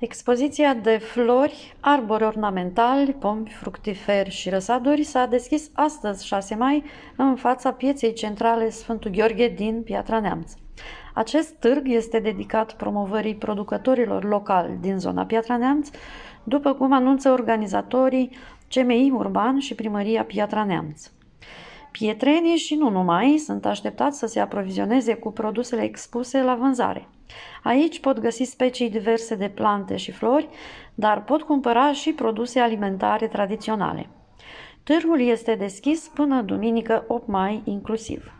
Expoziția de flori, arbori ornamentali, pomi, fructiferi și răsaduri s-a deschis astăzi, 6 mai, în fața pieței centrale Sfântul Gheorghe din Piatra Neamț. Acest târg este dedicat promovării producătorilor locali din zona Piatra Neamț, după cum anunță organizatorii CMI Urban și Primăria Piatra Neamț. Pietrenii și nu numai sunt așteptați să se aprovizioneze cu produsele expuse la vânzare. Aici pot găsi specii diverse de plante și flori, dar pot cumpăra și produse alimentare tradiționale. Târgul este deschis până duminică 8 mai inclusiv.